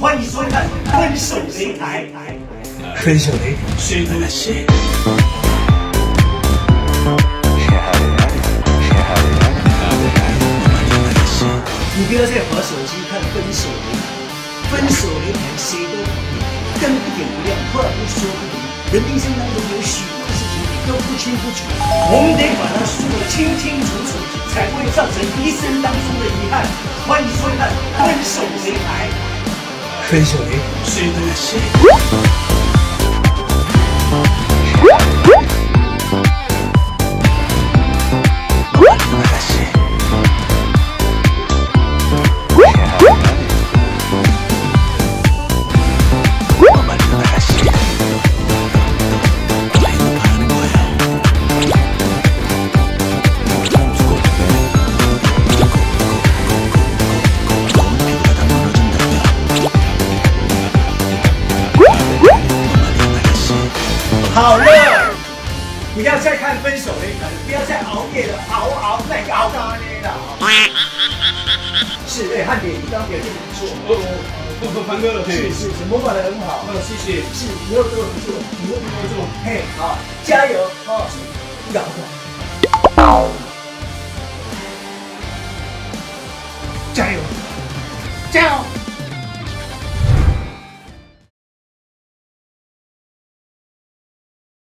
欢迎收看《分手擂台》。分手擂台，谁都谁。你不要再玩手机看《分手擂台》，分手擂台谁都讨厌，灯不点不亮，话不说不明，人一生当中有许多事情你都不清不楚，我们得把它说得清清楚楚，才不会造成一生当中的遗憾。欢迎收看《分手擂台》。分手好了，不要再看分手擂台了，不要再熬夜了，熬熬那个熬咖喱了。是，对，汉典，你刚刚表现不错，哦，不不，凡哥，是是是，模仿的很好，哦，谢谢。是，以后都有不错，以后都有做，嘿，好，加油哦，搞的，加油，加油。